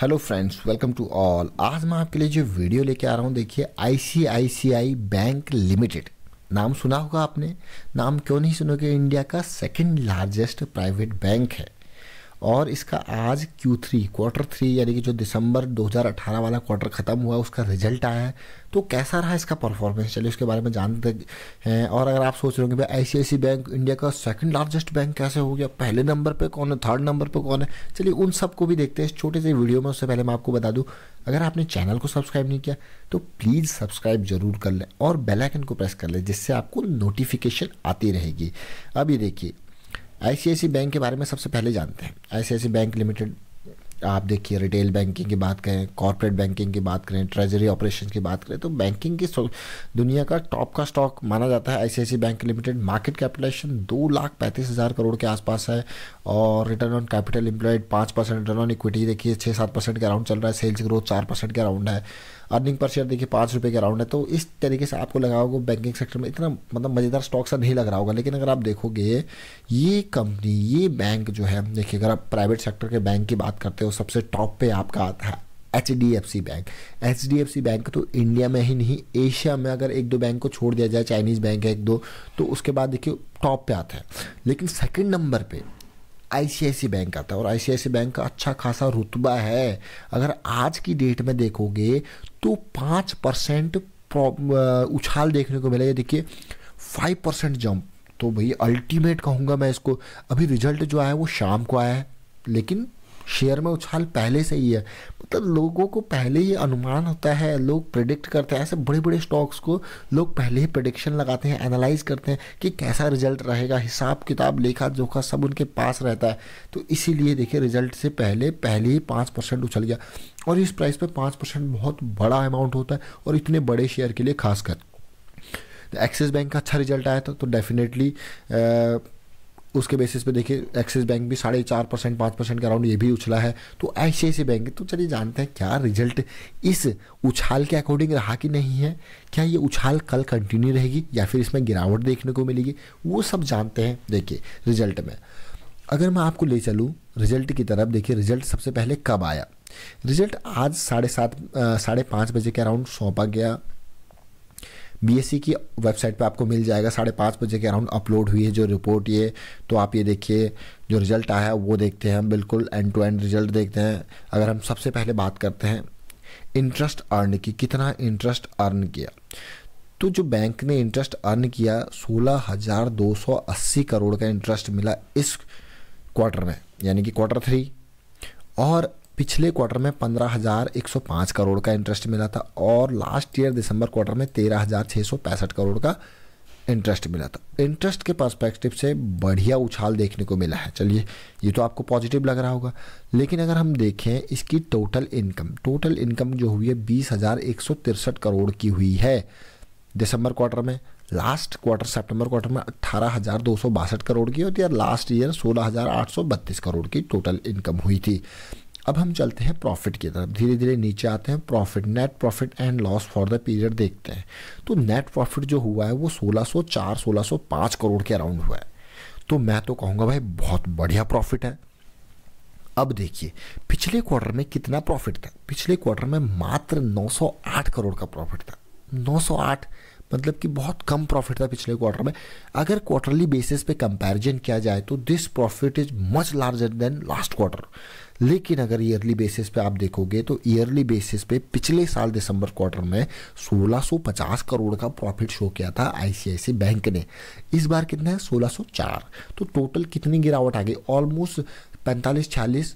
Hello friends welcome to all आज मैं आपके लिए जो वीडियो लेके आ रहा हूँ, देखिए आईसीआईसीआई बैंक लिमिटेड नाम सुना होगा आपने? नाम क्यों नहीं सुनोगे? इंडिया का सेकंड लार्जेस्ट प्राइवेट बैंक है। और इसका आज Q3 क्वार्टर थ्री यानी कि जो दिसंबर 2018 वाला क्वार्टर ख़त्म हुआ, उसका रिज़ल्ट आया है। तो कैसा रहा इसका परफॉर्मेंस चलिए उसके बारे में जानते हैं। और अगर आप सोच रहे हो कि भाई आई बैंक इंडिया का सेकंड लार्जेस्ट बैंक कैसे हो गया? पहले नंबर पे कौन है? थर्ड नंबर पे कौन है? चलिए उन सबको भी देखते हैं। इस छोटे से वीडियो में उससे पहले मैं आपको बता दूँ, अगर आपने चैनल को सब्सक्राइब नहीं किया तो प्लीज़ सब्सक्राइब ज़रूर कर लें और बेलाइकन को प्रेस कर लें, जिससे आपको नोटिफिकेशन आती रहेगी। अभी देखिए आईसीआईसी बैंक के बारे में सबसे पहले जानते हैं। आईसीआईसी बैंक लिमिटेड आप देखिए रिटेल बैंकिंग की बात करें कॉर्पोरेट बैंकिंग की बात करें ट्रेजरी ऑपरेशन की बात करें तो बैंकिंग की दुनिया का टॉप का स्टॉक माना जाता है ICICI bank limited market capitalisation दो लाख पैंतीस हज़ार करोड़ के आसपास है और रिटर्न ऑन कैपिटल एम्प्लॉयड पाँच परसेंट रिटर्न ऑन इक्विटी देखिए छः सात परसेंट के अराउंड चल रहा है सेल्स ग्रोथ चार परसेंट के अराउंड है। अर्निंग पर शेयर देखिए, पाँच रुपये के अराउंड है। तो इस तरीके से आपको लगा होगा बैंकिंग सेक्टर में इतना मतलब मज़ेदार स्टॉक सा नहीं लग रहा होगा, लेकिन अगर आप देखोगे, ये कंपनी ये बैंक जो है, देखिए, अगर आप प्राइवेट सेक्टर के बैंक की बात करते हो सबसे टॉप पे आपका आता है H D F C bank H D F C bank तो इंडिया में ही नहीं एशिया में अगर एक दो बैंक को छोड़ दिया जाए चाइनीज़ बैंक है एक दो तो उसके बाद देखिए टॉप पे आता है। लेकिन सेकंड नंबर पे आईसीआईसी बैंक आता है और आईसीआईसी बैंक का अच्छा खासा रुतबा है। अगर आज की डेट में देखोगे तो पाँच परसेंट उछाल देखने को मिलेगा देखिए फाइव परसेंट जंप तो भाई अल्टीमेट कहूँगा मैं इसको। अभी रिज़ल्ट जो आया वो शाम को आया है। लेकिन शेयर में उछाल पहले से ही है। मतलब लोगों को पहले ही अनुमान होता है, लोग प्रिडिक्ट करते हैं। ऐसे बड़े बड़े स्टॉक्स को लोग पहले ही प्रिडिक्शन लगाते हैं एनालाइज करते हैं कि कैसा रिज़ल्ट रहेगा। हिसाब, किताब, लेखा, जोखा सब उनके पास रहता है। तो इसीलिए देखिए रिज़ल्ट से पहले पहले ही पाँच परसेंट उछल गया। और इस प्राइस पर पाँच परसेंट बहुत बड़ा अमाउंट होता है और इतने बड़े शेयर के लिए खासकर। एक्सिस बैंक का अच्छा रिज़ल्ट आया था तो डेफिनेटली उसके बेसिस पे देखिए एक्सिस बैंक भी साढ़े चार परसेंट पाँच परसेंट का अराउंड ये भी उछला है। तो ऐसे ऐसे बैंक तो चलिए जानते हैं क्या रिज़ल्ट इस उछाल के अकॉर्डिंग रहा कि नहीं है? क्या ये उछाल कल कंटिन्यू रहेगी या फिर इसमें गिरावट देखने को मिलेगी? वो सब जानते हैं, देखिए रिज़ल्ट में। अगर मैं आपको ले चलूँ रिज़ल्ट की तरफ़ देखिए रिज़ल्ट सबसे पहले कब आया? रिज़ल्ट आज साढ़े सात साढ़े पाँच बजे के अराउंड सौंपा गया। बीएससी की वेबसाइट पे आपको मिल जाएगा। साढ़े पाँच बजे के अराउंड अपलोड हुई है जो रिपोर्ट ये। तो आप ये देखिए, जो रिज़ल्ट आया है वो देखते हैं हम बिल्कुल एंड टू एंड रिज़ल्ट देखते हैं। अगर हम सबसे पहले बात करते हैं इंटरेस्ट अर्न की, कितना इंटरेस्ट अर्न किया? तो जो बैंक ने इंटरेस्ट अर्न किया, सोलह हज़ार दो सौ अस्सी करोड़ का इंटरेस्ट मिला इस क्वार्टर में, यानी कि क्वार्टर थ्री और पिछले क्वार्टर में पंद्रह हज़ार एक सौ पाँच करोड़ का इंटरेस्ट मिला था और लास्ट ईयर दिसंबर क्वार्टर में तेरह हज़ार छः सौ पैंसठ करोड़ का इंटरेस्ट मिला था। इंटरेस्ट के पर्सपेक्टिव से बढ़िया उछाल देखने को मिला है। चलिए, ये तो आपको पॉजिटिव लग रहा होगा। लेकिन अगर हम देखें इसकी टोटल इनकम टोटल इनकम जो हुई है बीस हज़ार एक सौ तिरसठ करोड़ की हुई है दिसंबर क्वार्टर में। लास्ट क्वार्टर सितंबर क्वार्टर में अट्ठारह हज़ार दो सौ बासठ करोड़ की है लास्ट ईयर सोलह हज़ार आठ सौ बत्तीस करोड़ की टोटल इनकम हुई थी। अब हम चलते हैं प्रॉफिट की तरफ़। धीरे धीरे नीचे आते हैं profit net profit and loss for the period देखते हैं। तो नेट प्रॉफिट जो हुआ है, वो 1604 1605 करोड़ के अराउंड हुआ है। तो मैं तो कहूँगा भाई, बहुत बढ़िया प्रॉफिट है। अब देखिए, पिछले क्वार्टर में कितना प्रॉफिट था? पिछले क्वार्टर में मात्र 908 करोड़ का प्रॉफिट था। 908 मतलब कि बहुत कम प्रॉफिट था पिछले क्वार्टर में। अगर क्वार्टरली बेसिस पे कंपैरिजन किया जाए तो this profit is much larger than last quarter लेकिन अगर ईयरली बेसिस पे आप देखोगे तो ईयरली बेसिस पे पिछले साल दिसंबर क्वार्टर में 1650 करोड़ का प्रॉफिट शो किया था आईसीआईसी बैंक ने। इस बार कितना है? 1604 तो टोटल कितनी गिरावट आ गई? ऑलमोस्ट पैंतालीस छियालीस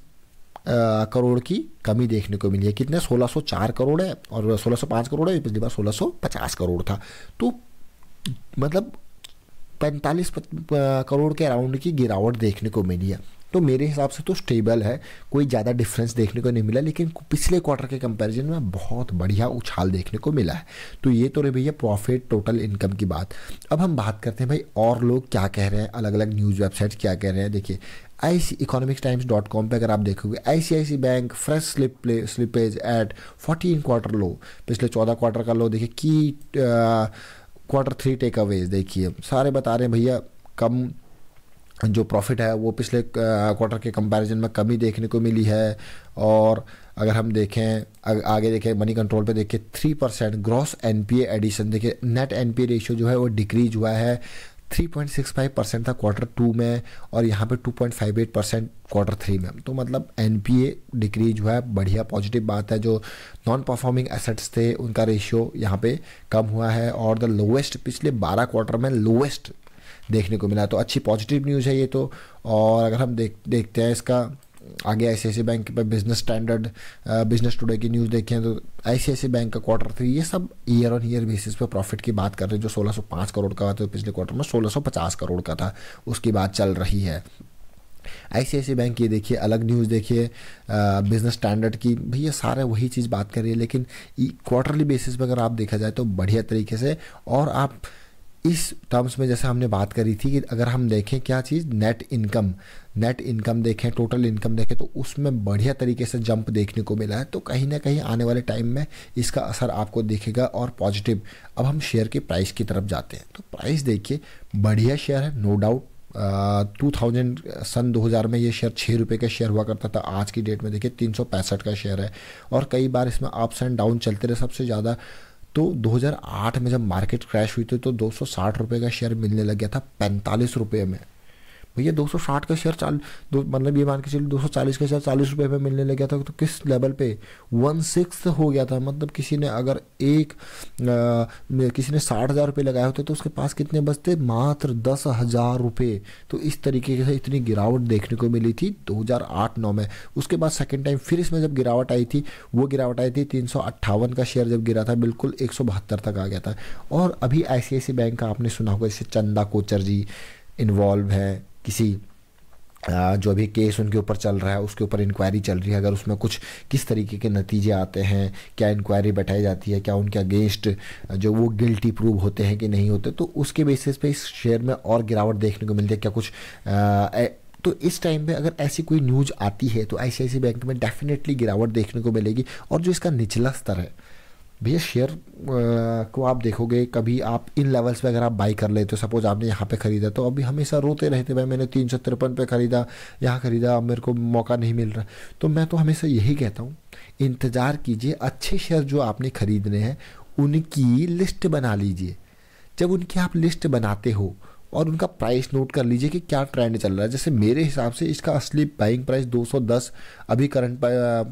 करोड़ की कमी देखने को मिली है। कितने? 1604 करोड़ है और 1605 करोड़ है। पिछली बार 1650 करोड़ था। तो मतलब 45 करोड़ के अराउंड की गिरावट देखने को मिली है। तो मेरे हिसाब से तो स्टेबल है। कोई ज़्यादा डिफरेंस देखने को नहीं मिला, लेकिन पिछले क्वार्टर के कंपैरिजन में बहुत बढ़िया उछाल देखने को मिला है। तो ये तो रहे भैया प्रॉफिट टोटल इनकम की बात। अब हम बात करते हैं भाई और लोग क्या कह रहे हैं अलग अलग न्यूज़ वेबसाइट क्या कह रहे हैं। देखिए I C economics Times dot com पर अगर आप देखोगे I C I C bank fresh slip slippage at fourteen quarter low पिछले चौदह क्वार्टर का लो देखिए की क्वार्टर थ्री टेक अवेज देखिए। सारे बता रहे हैं भैया, कम जो प्रॉफिट है, वो पिछले क्वार्टर के कंपैरिजन में कमी देखने को मिली है। और अगर हम देखें आगे देखें मनी कंट्रोल पे देखिए three percent gross N addition देखिए नेट एनपीए रेशियो जो है, वो डिक्रीज हुआ है। 3.65 परसेंट था क्वार्टर टू में, और यहाँ पे 2.58 परसेंट क्वार्टर थ्री में। तो मतलब एनपीए डिक्रीज हुआ है, बढ़िया पॉजिटिव बात है। जो नॉन परफॉर्मिंग एसेट्स थे, उनका रेशियो यहाँ पे कम हुआ है। और द लोवेस्ट पिछले 12 क्वार्टर में लोवेस्ट देखने को मिला। तो अच्छी पॉजिटिव न्यूज़ है ये तो। और अगर हम देख, देखते हैं इसका, आगे आई बैंक पर बिज़नेस स्टैंडर्ड बिज़नेस टुडे की न्यूज़ देखें तो आई बैंक का क्वार्टर थ्री ये सब ईयर ऑन ईयर बेसिस पे प्रॉफिट की बात कर रहे हैं, जो 1605 करोड़ का था तो पिछले क्वार्टर में 1650 करोड़ का था। उसकी बात चल रही है। आई बैंक ये देखिए, अलग न्यूज़ देखिए बिज़नेस स्टैंडर्ड की। भैया सारे वही चीज़ बात कर रही है, लेकिन क्वार्टरली बेसिस पर अगर आप देखा जाए तो बढ़िया तरीके से, और आप इस टर्म्स में जैसे हमने बात करी थी कि अगर हम देखें क्या चीज़? नेट इनकम नेट इनकम देखें टोटल इनकम देखें तो उसमें बढ़िया तरीके से जंप देखने को मिला है। तो कहीं ना कहीं आने वाले टाइम में इसका असर आपको देखेगा और पॉजिटिव अब हम शेयर के प्राइस की तरफ़ जाते हैं। तो प्राइस देखिए, बढ़िया शेयर है नो डाउट टू थाउज़ेंड सन 2000 में ये शेयर छः रुपये का शेयर हुआ करता था। आज की डेट में देखिए, तीन सौ पैंसठ का शेयर है। और कई बार इसमें अप्स एंड डाउन चलते रहे। सबसे ज़्यादा तो 2008 में जब मार्केट क्रैश हुई थी तो दो सौ का शेयर मिलने लग गया था, पैंतालीस रुपये में। भैया 260 का शेयर चाल दो मतलब ये मान के चलिए 240 का शेयर चालीस रुपये में मिलने लग गया था तो किस लेवल पे? वन सिक्स हो गया था मतलब किसी ने अगर एक आ, किसी ने साठ हज़ार रुपये लगाए होते तो उसके पास कितने बचते? मात्र दस हज़ार रुपये तो इस तरीके से इतनी गिरावट देखने को मिली थी 2008-9 में। उसके बाद सेकेंड टाइम फिर इसमें जब गिरावट आई थी वो गिरावट आई थी तीन सौ अट्ठावन का शेयर जब गिरा था बिल्कुल एक सौ बहत्तर तक आ गया था। और अभी आई बैंक का आपने सुना होगा जैसे चंदा कोचर जी इन्वॉल्व है। किसी जो भी केस उनके ऊपर चल रहा है उसके ऊपर इंक्वायरी चल रही है अगर उसमें कुछ किस तरीके के नतीजे आते हैं क्या इंक्वायरी बैठाई जाती है क्या उनके अगेंस्ट जो वो गिल्टी प्रूव होते हैं कि नहीं होते तो उसके बेसिस पे इस शेयर में और गिरावट देखने को मिलती है क्या कुछ आ, ए, तो इस टाइम पे अगर ऐसी कोई न्यूज़ आती है तो आई बैंक में डेफिनेटली गिरावट देखने को मिलेगी और जो इसका निचला स्तर है भैया शेयर को आप देखोगे, कभी आप इन लेवल्स पे अगर आप बाई कर लेते हो सपोज़ आपने यहाँ पे ख़रीदा तो अभी हमेशा रोते रहते भाई मैंने तीन सौ तिरपन पे ख़रीदा, यहाँ ख़रीदा, अब मेरे को मौका नहीं मिल रहा। तो मैं तो हमेशा यही कहता हूँ, इंतज़ार कीजिए, अच्छे शेयर जो आपने ख़रीदने हैं, उनकी लिस्ट बना लीजिए। जब उनकी आप लिस्ट बनाते हो और उनका प्राइस नोट कर लीजिए कि क्या ट्रेंड चल रहा है। जैसे मेरे हिसाब से इसका असली बाइंग प्राइस 210 अभी करंट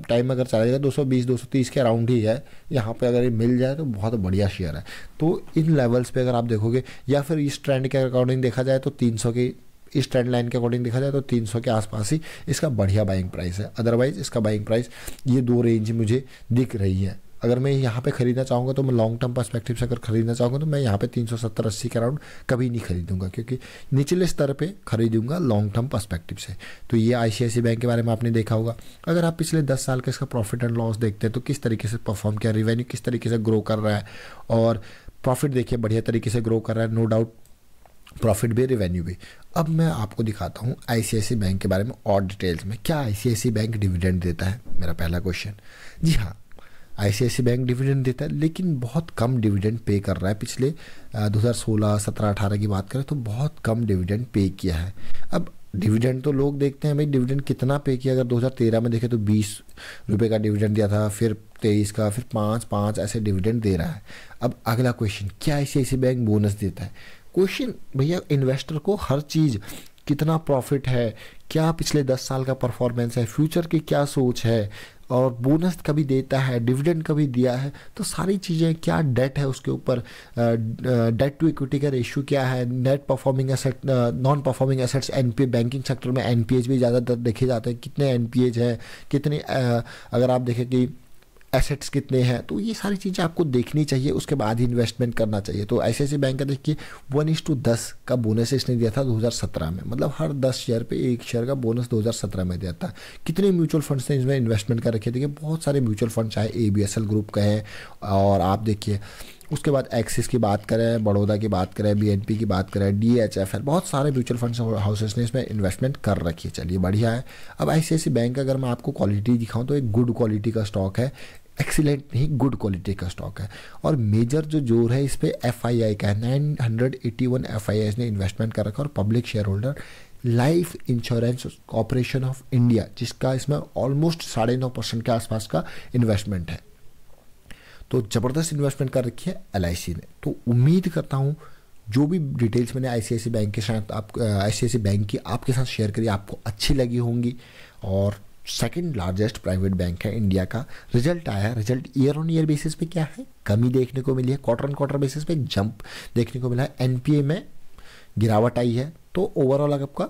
टाइम अगर चला जाएगा 220 230 के अराउंड ही है। यहाँ पे अगर ये मिल जाए तो बहुत बढ़िया शेयर है। तो इन लेवल्स पे अगर आप देखोगे, या फिर इस ट्रेंड के अकॉर्डिंग देखा जाए तो 300 के, इस ट्रेंड लाइन के अकॉर्डिंग देखा जाए तो 300 के आसपास ही इसका बढ़िया बाइंग प्राइस है। अदरवाइज़ इसका बाइंग प्राइस ये दो रेंज मुझे दिख रही है। अगर मैं यहाँ पे ख़रीदना चाहूँगा तो मैं लॉन्ग टर्म पर्सपेक्टिव से अगर ख़रीदना चाहूँगा तो मैं यहाँ पे तीन सौ सत्तर अस्सी के अराउंड कभी नहीं खरीदूँगा, क्योंकि निचले स्तर पे खरीदूँगा लॉन्ग टर्म पर्सपेक्टिव से। तो ये आई बैंक के बारे में आपने देखा होगा। अगर आप पिछले दस साल का इसका प्रॉफिट एंड लॉस देखते हैं तो किस तरीके से परफॉर्म किया रिवेन्यू किस तरीके से ग्रो कर रहा है, और प्रॉफिट देखिए, बढ़िया तरीके से ग्रो कर रहा है नो डाउट प्रॉफिट भी रेवेन्यू भी। अब मैं आपको दिखाता हूँ आई बैंक के बारे में और डिटेल्स में। क्या आई बैंक डिविडेंड देता है? मेरा पहला क्वेश्चन जी हाँ आई बैंक डिविडेंड देता है, लेकिन बहुत कम डिविडेंड पे कर रहा है। पिछले दो हज़ार सोलह, सत्रह, अठारह की बात करें तो बहुत कम डिविडेंड पे किया है। अब डिविडेंड तो लोग देखते हैं, भाई डिविडेंड कितना पे किया? अगर 2013 में देखें तो बीस रुपये का डिविडेंड दिया था, फिर तेईस का, फिर पाँच पाँच ऐसे डिविडेंड दे रहा है। अब अगला क्वेश्चन क्या आई बैंक बोनस देता है? क्वेश्चन भैया इन्वेस्टर को हर चीज़ कितना प्रॉफिट है? क्या पिछले दस साल का परफॉर्मेंस है? फ्यूचर की क्या सोच है? और बोनस कभी देता है? डिविडेंड कभी दिया है? तो सारी चीज़ें, क्या डेट है उसके ऊपर? डेट टू इक्विटी का रेशियो क्या है? Net performing asset non performing assets N banking sector में एन भी ज़्यादातर देखे जाते हैं। कितने एन है? कितने अगर आप देखें कि एसेट्स कितने हैं तो ये सारी चीज़ें आपको देखनी चाहिए, उसके बाद ही इन्वेस्टमेंट करना चाहिए। तो ऐसे ऐसे बैंक का देखिए वन इज़ टू दस का बोनस इसने दिया था 2017 में। मतलब हर दस शेयर पे एक शेयर का बोनस 2017 में दिया था। कितने म्यूचुअल फंड्स ने इसमें इन्वेस्टमेंट कर रखे देखिए, बहुत सारे म्यूचुअल फंड चाहे ए ग्रुप का है, और आप देखिए, उसके बाद एक्सिस की बात करें बड़ौदा की बात करें बीएनपी की बात करें डी एच एफ़ एल बहुत सारे म्यूचुअल फंड्स हाउसेस ने इसमें इन्वेस्टमेंट कर रखी है। चलिए, बढ़िया है। अब आई बैंक अगर मैं आपको क्वालिटी दिखाऊँ तो एक गुड क्वालिटी का स्टॉक है। एक्सीलेंट नहीं गुड क्वालिटी का स्टॉक है। और मेजर जो ज़ोर है, इस पर एफ़ का है। Nine hundred eighty one F I ने इन्वेस्टमेंट कर रखा और public share holder life insurance corporation of India जिसका इसमें ऑलमोस्ट साढ़े नौ परसेंट के आसपास का इन्वेस्टमेंट है। तो ज़बरदस्त इन्वेस्टमेंट कर रखी है एलआईसी ने। तो उम्मीद करता हूँ, जो भी डिटेल्स मैंने आई बैंक के साथ आप आई बैंक की आपके साथ शेयर करी, आपको अच्छी लगी होंगी। और सेकंड लार्जेस्ट प्राइवेट बैंक है इंडिया का. रिज़ल्ट आया. Result year on year basis पे क्या है? कमी देखने को मिली है. क्वार्टर ऑन क्वार्टर बेसिस पे जंप देखने को मिला है. एनपीए में गिरावट आई है. तो ओवरऑल आपका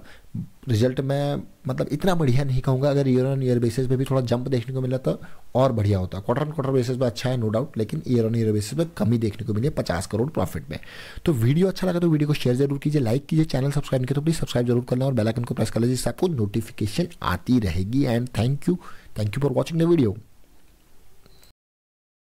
रिज़ल्ट मैं मतलब इतना बढ़िया नहीं कहूँगा, अगर ईयर ऑन ईयर बेसिस पे भी थोड़ा जंप देखने को मिला तो और बढ़िया होता। क्वार्टर ऑन क्वार्टर बेसिस पे अच्छा है नो डाउट लेकिन ईयर ऑन ईयर बेसिस पे कमी देखने को मिली पचास करोड़ प्रॉफिट में। तो वीडियो अच्छा लगा तो वीडियो को शेयर ज़रूर कीजिए लाइक कीजिए चैनल सब्सक्राइब किया तो प्लीज़ सब्सक्राइब ज़रूर करना और बेलाइकन को प्रेस कर लीजिए जिससे आपको नोटिफिकेशन आती रहेगी। And thank you thank you for watching the video